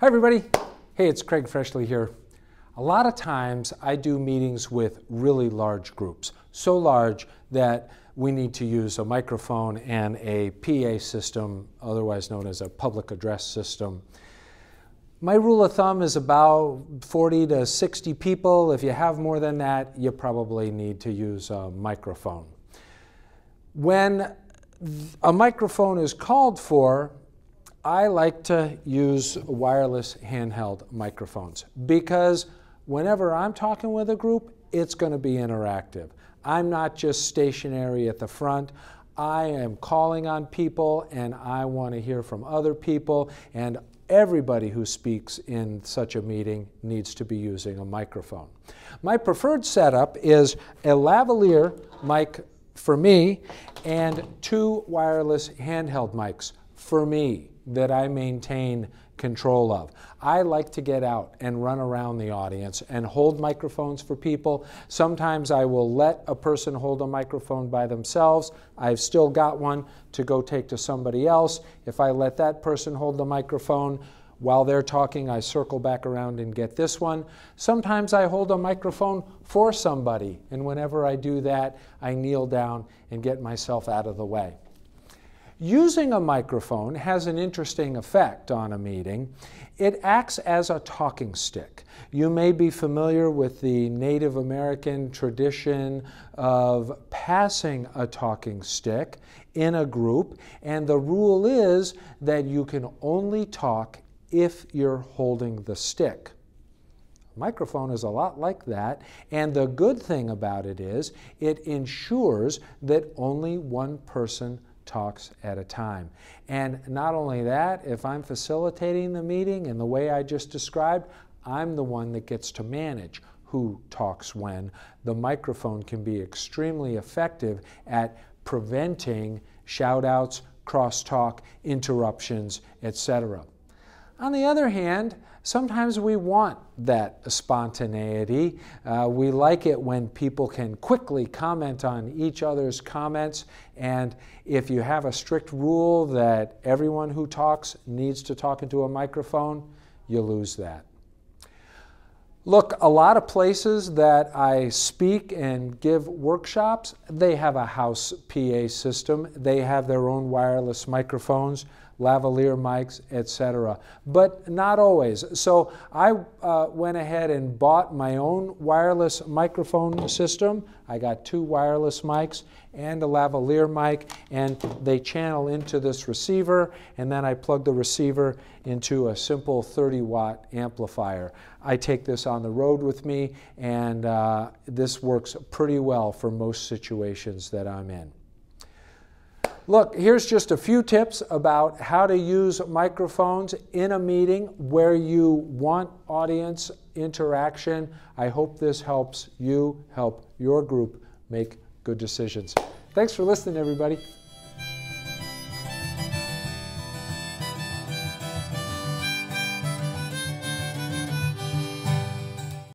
Hi, everybody. Hey, it's Craig Freshley here. A lot of times I do meetings with really large groups, so large that we need to use a microphone and a PA system, otherwise known as a public address system. My rule of thumb is about 40 to 60 people. If you have more than that, you probably need to use a microphone. When a microphone is called for, I like to use wireless handheld microphones because whenever I'm talking with a group, it's going to be interactive. I'm not just stationary at the front. I am calling on people and I want to hear from other people and everybody who speaks in such a meeting needs to be using a microphone. My preferred setup is a lavalier mic for me and two wireless handheld mics for me that I maintain control of. I like to get out and run around the audience and hold microphones for people. Sometimes I will let a person hold a microphone by themselves. I've still got one to go take to somebody else. If I let that person hold the microphone, while they're talking, I circle back around and get this one. Sometimes I hold a microphone for somebody, and whenever I do that, I kneel down and get myself out of the way. Using a microphone has an interesting effect on a meeting. It acts as a talking stick. You may be familiar with the Native American tradition of passing a talking stick in a group, and the rule is that you can only talk if you're holding the stick. Microphone is a lot like that, and the good thing about it is it ensures that only one person talks at a time. And not only that, if I'm facilitating the meeting in the way I just described, I'm the one that gets to manage who talks when. The microphone can be extremely effective at preventing shout outs, crosstalk, interruptions, etc. On the other hand, sometimes we want that spontaneity. Uh, we like it when people can quickly comment on each other's comments. And if you have a strict rule that everyone who talks needs to talk into a microphone, you lose that. Look, a lot of places that I speak and give workshops, they have a house PA system. They have their own wireless microphones lavalier mics, etc. But not always. So I uh, went ahead and bought my own wireless microphone system. I got two wireless mics and a lavalier mic, and they channel into this receiver, and then I plug the receiver into a simple 30 watt amplifier. I take this on the road with me, and uh, this works pretty well for most situations that I'm in. Look, here's just a few tips about how to use microphones in a meeting where you want audience interaction. I hope this helps you help your group make good decisions. Thanks for listening, everybody.